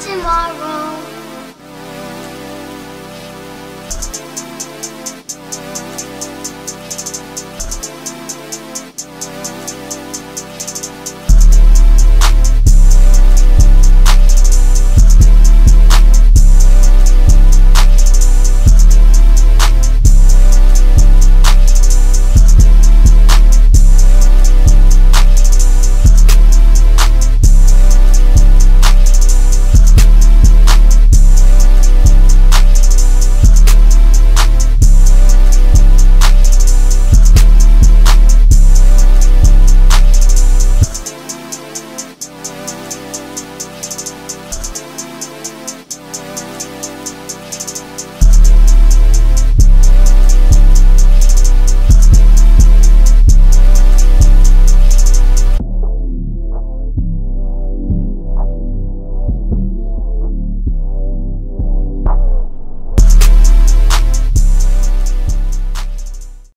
tomorrow.